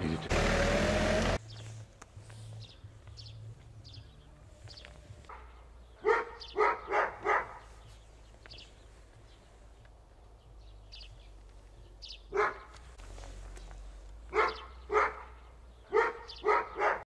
needed.